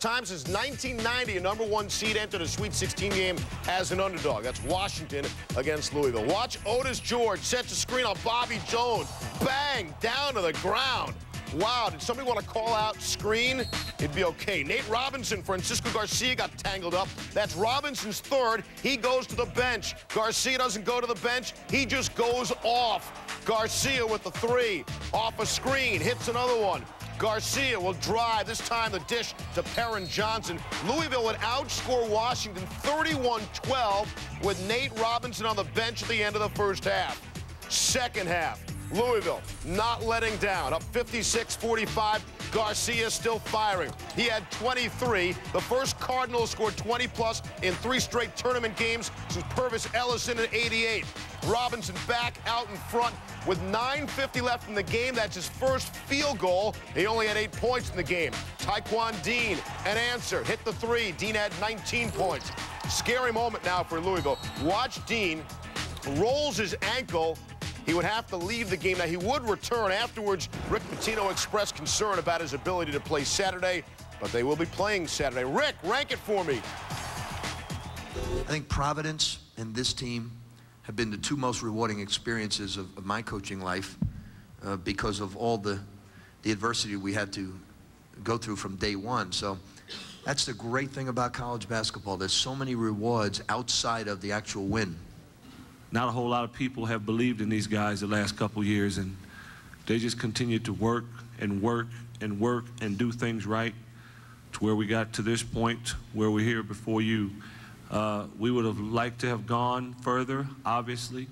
time since 1990, a number one seed entered a Sweet 16 game as an underdog. That's Washington against Louisville. Watch Otis George set the screen on Bobby Jones. Bang, down to the ground. Wow, did somebody want to call out screen? It'd be okay. Nate Robinson, Francisco Garcia got tangled up. That's Robinson's third. He goes to the bench. Garcia doesn't go to the bench. He just goes off. Garcia with the three. Off a screen. Hits another one. Garcia will drive, this time the dish to Perrin Johnson. Louisville would outscore Washington 31-12 with Nate Robinson on the bench at the end of the first half. Second half, Louisville not letting down, up 56-45. Garcia still firing. He had 23. The first Cardinals scored 20 plus in three straight tournament games since Pervis Ellison in 88. Robinson back out in front with 9.50 left in the game. That's his first field goal. He only had eight points in the game. Taquan Dean, an answer. Hit the three. Dean had 19 points. Scary moment now for Louisville. Watch Dean rolls his ankle he would have to leave the game. Now, he would return afterwards. Rick Pitino expressed concern about his ability to play Saturday, but they will be playing Saturday. Rick, rank it for me. I think Providence and this team have been the two most rewarding experiences of, of my coaching life uh, because of all the, the adversity we had to go through from day one. So that's the great thing about college basketball. There's so many rewards outside of the actual win not a whole lot of people have believed in these guys the last couple years, and they just continue to work and work and work and do things right to where we got to this point where we're here before you. Uh, we would have liked to have gone further, obviously,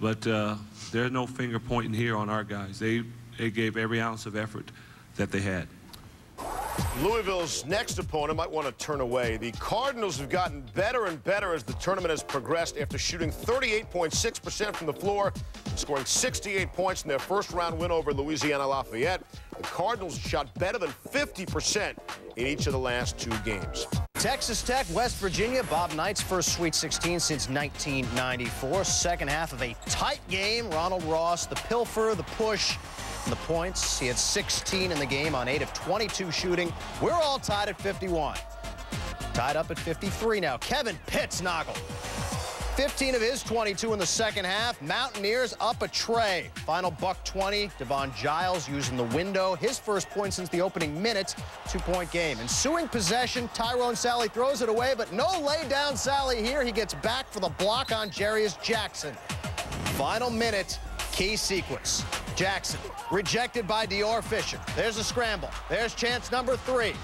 but uh, there's no finger pointing here on our guys. They, they gave every ounce of effort that they had. Louisville's next opponent might want to turn away. The Cardinals have gotten better and better as the tournament has progressed after shooting 38.6% from the floor, scoring 68 points in their first round win over Louisiana Lafayette. The Cardinals shot better than 50% in each of the last two games. Texas Tech, West Virginia. Bob Knight's first Sweet 16 since 1994. Second half of a tight game. Ronald Ross, the pilfer, the push, the points. He had 16 in the game on 8 of 22 shooting. We're all tied at 51. Tied up at 53 now. Kevin Pittsnogle. 15 of his 22 in the second half. Mountaineers up a tray. Final buck 20. Devonne Giles using the window. His first point since the opening minute. Two-point game. Ensuing possession. Tyrone Sally throws it away, but no lay down Salley here. He gets back for the block on Jarrius Jackson. Final minute. Key sequence. Jackson rejected by D'or Fischer. There's a scramble. There's chance number three.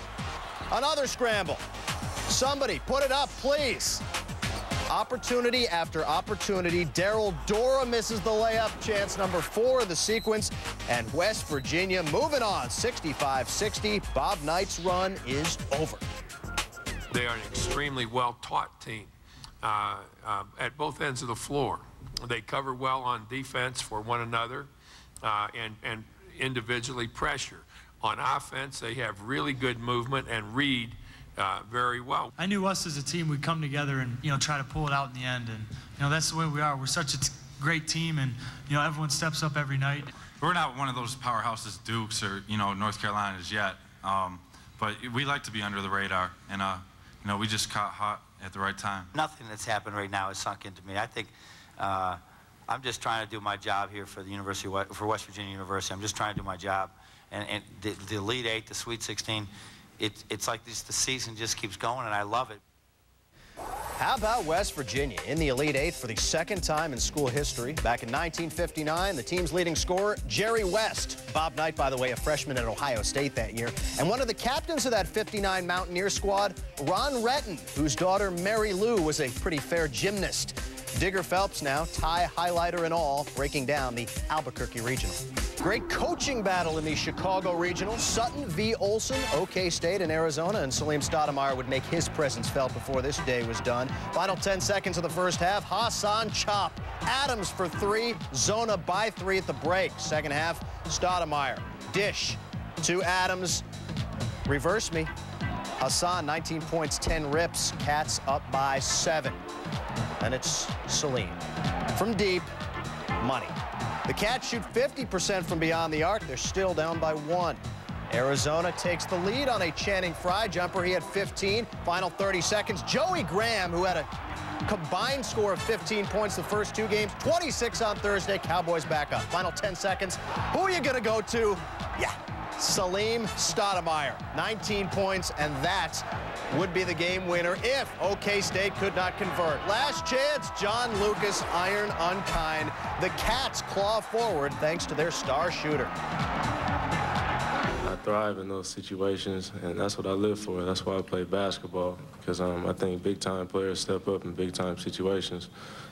Another scramble. Somebody put it up, please. Opportunity after opportunity. Daryl Dora misses the layup. Chance number four of the sequence. And West Virginia moving on. 65-60. Bob Knight's run is over. They are an extremely well-taught team uh, uh, at both ends of the floor. They cover well on defense for one another uh, and, and individually pressure. On offense, they have really good movement and read uh, very well. I knew us as a team We'd come together and you know try to pull it out in the end, and you know that's the way we are. We're such a great team, and you know everyone steps up every night. We're not one of those powerhouses, Dukes or you know North Carolina's yet, um, but we like to be under the radar, and uh, you know we just caught hot at the right time. Nothing that's happened right now has sunk into me. I think. Uh, I'm just trying to do my job here for the University for West Virginia University. I'm just trying to do my job. And, and the, the Elite Eight, the Sweet 16, it, it's like this, the season just keeps going, and I love it. How about West Virginia in the Elite Eight for the second time in school history? Back in 1959, the team's leading scorer, Jerry West. Bob Knight, by the way, a freshman at Ohio State that year. And one of the captains of that 59 Mountaineer squad, Ron Retton, whose daughter Mary Lou was a pretty fair gymnast. Digger Phelps now, tie highlighter and all, breaking down the Albuquerque Regional. Great coaching battle in the Chicago Regional. Sutton v. Olson, OK State in Arizona, and Salim Stoudemire would make his presence felt before this day was done. Final 10 seconds of the first half, Hassan Chop. Adams for three, Zona by three at the break. Second half, Stoudemire. Dish to Adams. Reverse me. Hassan, 19 points, 10 rips. Cats up by seven and it's Salim. From deep, money. The Cats shoot 50% from beyond the arc. They're still down by one. Arizona takes the lead on a Channing Frye jumper. He had 15. Final 30 seconds. Joey Graham, who had a combined score of 15 points the first two games, 26 on Thursday. Cowboys back up. Final 10 seconds. Who are you going to go to? Yeah, Salim Stoudemire, 19 points, and that would be the game winner if OK State could not convert. Last chance, John Lucas, iron unkind. The Cats claw forward thanks to their star shooter. I thrive in those situations, and that's what I live for. That's why I play basketball, because um, I think big-time players step up in big-time situations,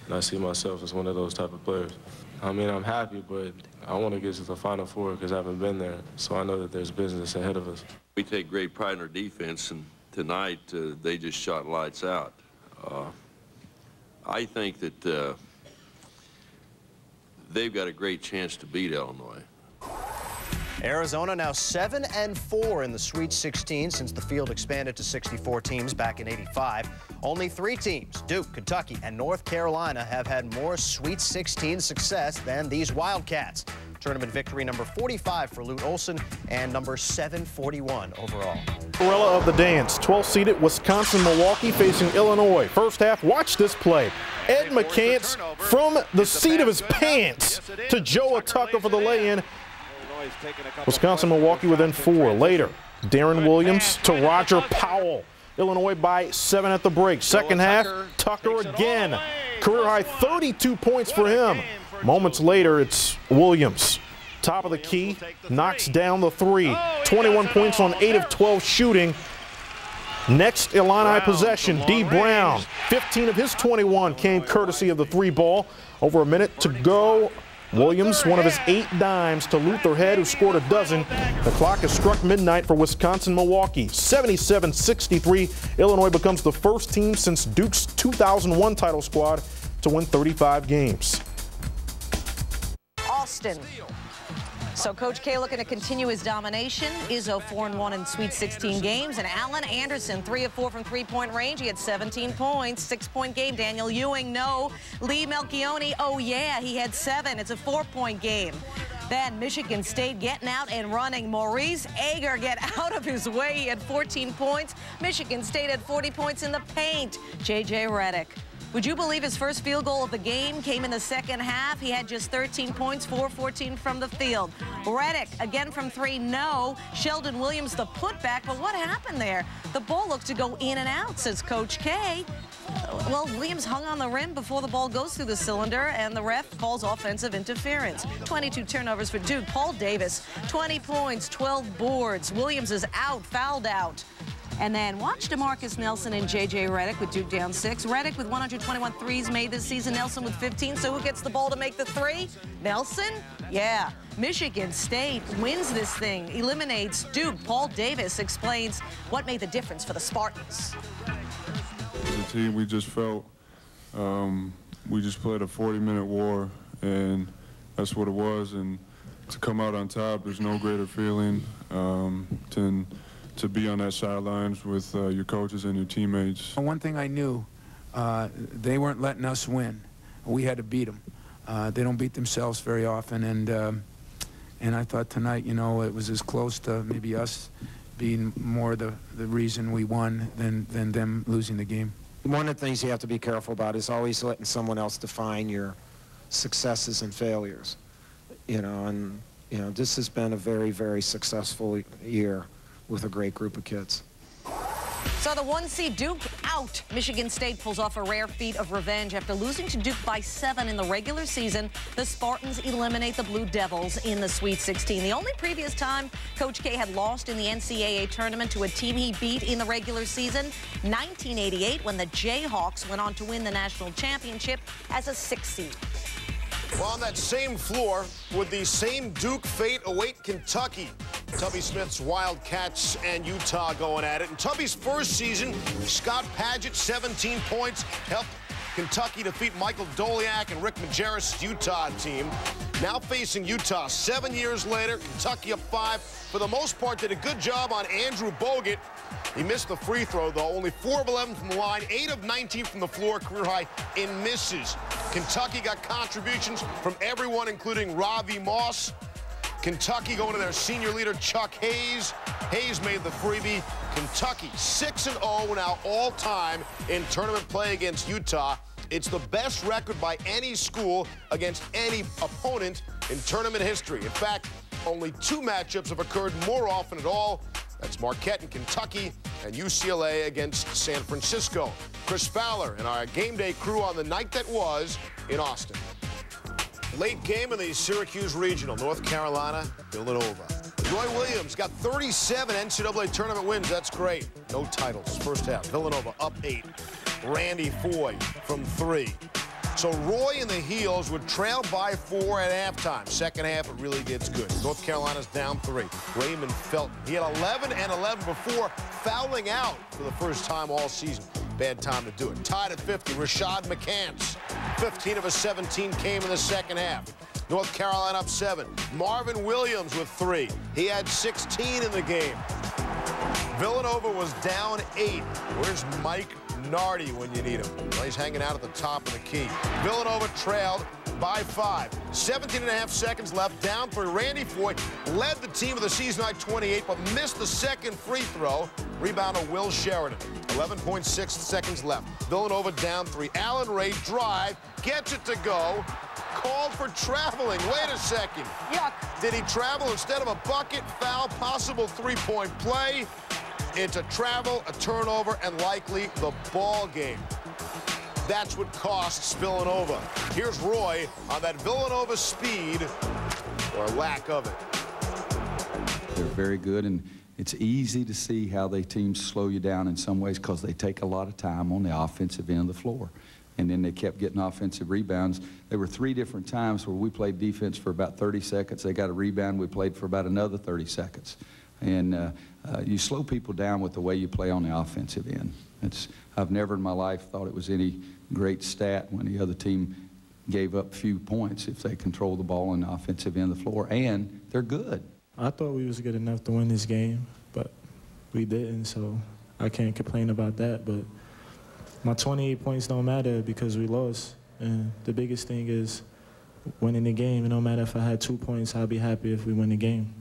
and I see myself as one of those type of players. I mean, I'm happy, but I want to get to the Final Four because I haven't been there, so I know that there's business ahead of us. We take great pride in our defense, and tonight uh, they just shot lights out. Uh, I think that uh, they've got a great chance to beat Illinois. Arizona now 7 and 4 in the Sweet 16 since the field expanded to 64 teams back in 85. Only three teams, Duke, Kentucky, and North Carolina, have had more Sweet 16 success than these Wildcats. Tournament victory number 45 for Lute Olson and number 741 overall. Gorilla of the dance, 12-seeded Wisconsin-Milwaukee facing Illinois. First half, watch this play. Ed McCants from the seat of his pants to Joah Tucker for the lay-in. Wisconsin-Milwaukee within four. Later, Deron Williams to Roger Powell. Illinois by seven at the break. Second half, Tucker again. Career high 32 points for him. Moments later, it's Williams. Top of the key, knocks down the three. 21 points on 8 of 12 shooting. Next Illini possession, Dee Brown. 15 of his 21 came courtesy of the three ball. Over a minute to go. Williams, one of his eight dimes to Luther Head, who scored a dozen. The clock has struck midnight for Wisconsin-Milwaukee. 77-63. Illinois becomes the first team since Duke's 2001 title squad to win 35 games. Austin. So Coach K looking to continue his domination. Izzo 4-1 in Sweet 16 games. And Alan Anderson, 3 of 4 from three-point range. He had 17 points. Six-point game. Daniel Ewing, no. Lee Melchionni, oh yeah, he had seven. It's a four-point game. Then Michigan State getting out and running. Maurice Ager get out of his way. He had 14 points. Michigan State had 40 points in the paint. J.J. Redick. Would you believe his first field goal of the game came in the second half? He had just 13 points, 4-14 from the field. Redick, again from three, no. Sheldon Williams, the putback, but what happened there? The ball looked to go in and out, says Coach K. Well, Williams hung on the rim before the ball goes through the cylinder, and the ref calls offensive interference. 22 turnovers for Duke. Paul Davis, 20 points, 12 boards. Williams is out, fouled out. And then watch DeMarcus Nelson and J.J. Redick with Duke down six. Redick with 121 threes made this season. Nelson with 15. So who gets the ball to make the three? Nelson? Yeah. Michigan State wins this thing, eliminates Duke. Paul Davis explains what made the difference for the Spartans. As a team, we just felt um, we just played a 40-minute war, and that's what it was. And to come out on top, there's no greater feeling um, than to be on that sidelines with uh, your coaches and your teammates. One thing I knew, uh, they weren't letting us win. We had to beat them. Uh, they don't beat themselves very often, and um, and I thought tonight, you know, it was as close to maybe us being more the the reason we won than than them losing the game. One of the things you have to be careful about is always letting someone else define your successes and failures. You know, and you know, this has been a very, very successful year with a great group of kids. So the one seed Duke out. Michigan State pulls off a rare feat of revenge after losing to Duke by seven in the regular season. The Spartans eliminate the Blue Devils in the Sweet 16. The only previous time Coach K had lost in the NCAA tournament to a team he beat in the regular season, 1988, when the Jayhawks went on to win the national championship as a six seed. Well, on that same floor, would the same Duke fate await Kentucky. Tubby Smith's Wildcats and Utah going at it. In Tubby's first season, Scott Padgett, 17 points, helped Kentucky defeat Michael Doleac and Rick Majerus' Utah team. Now facing Utah seven years later, Kentucky up five. For the most part, did a good job on Andrew Bogut. He missed the free throw, though. Only 4 of 11 from the line, 8 of 19 from the floor, career high in misses. Kentucky got contributions from everyone, including Ravi Moss. Kentucky going to their senior leader, Chuck Hayes. Hayes made the freebie. Kentucky 6-0 now all-time in tournament play against Utah. It's the best record by any school against any opponent in tournament history. In fact, only two matchups have occurred more often at all. That's Marquette in Kentucky and UCLA against San Francisco. Chris Fowler and our game day crew on the night that was in Austin. Late game in the Syracuse Regional, North Carolina, Villanova. Roy Williams got 37 NCAA tournament wins. That's great. No titles. First half. Villanova up eight. Randy Foye from three. So Roy and the Heels would trail by four at halftime. Second half, it really gets good. North Carolina's down three. Raymond Felton. He had 11 and 11 before fouling out for the first time all season. Bad time to do it. Tied at 50, Rashad McCants. 15 of his 17 came in the second half. North Carolina up seven. Marvin Williams with three. He had 16 in the game. Villanova was down eight. Where's Mike Nardi when you need him? Well, he's hanging out at the top of the key. Villanova trailed by five. 17 and a half seconds left, down for Randy Foye. Led the team of the season high 28, but missed the second free throw. Rebound of Will Sheridan. 11.6 seconds left. Villanova down three. Allan Ray drive, gets it to go. Called for traveling. Wait a second. Yuck. Did he travel instead of a bucket, foul, possible three-point play? It's a travel, a turnover, and likely the ball game. That's what costs Villanova. Here's Roy on that Villanova speed, or lack of it. They're very good, and it's easy to see how they teams slow you down in some ways because they take a lot of time on the offensive end of the floor. And then they kept getting offensive rebounds. There were three different times where we played defense for about 30 seconds. They got a rebound. We played for about another 30 seconds. And uh, uh, you slow people down with the way you play on the offensive end. It's, I've never in my life thought it was any great stat when the other team gave up few points if they control the ball on the offensive end of the floor, and they're good. I thought we was good enough to win this game, but we didn't, so I can't complain about that. But my 28 points don't matter because we lost. And the biggest thing is winning the game. And no matter if I had two points, I'd be happy if we win the game.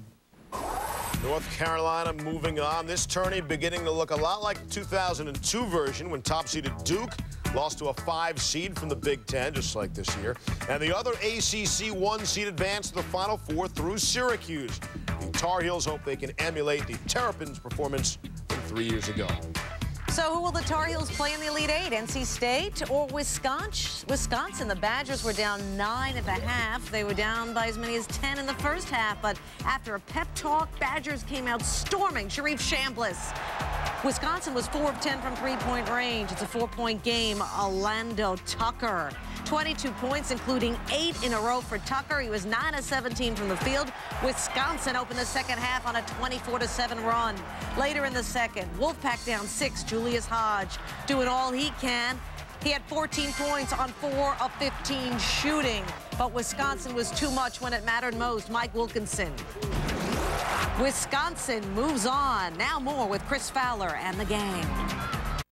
North Carolina moving on. This tourney beginning to look a lot like the 2002 version when top-seeded Duke lost to a five seed from the Big Ten, just like this year. And the other ACC one seed advanced to the Final Four through Syracuse. The Tar Heels hope they can emulate the Terrapins' performance from three years ago. So who will the Tar Heels play in the Elite Eight? NC State or Wisconsin? Wisconsin, the Badgers were down nine at the half. They were down by as many as 10 in the first half, but after a pep talk, Badgers came out storming Sharif Chambliss. Wisconsin was 4 of 10 from three-point range. It's a four-point game. Alando Tucker, 22 points, including eight in a row for Tucker. He was 9 of 17 from the field. Wisconsin opened the second half on a 24-7 run. Later in the second, Wolfpack down six. Julius Hodge doing all he can. He had 14 points on 4 of 15 shooting, but Wisconsin was too much when it mattered most. Mike Wilkinson. Wisconsin moves on. Now more with Chris Fowler and the gang.